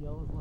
yellow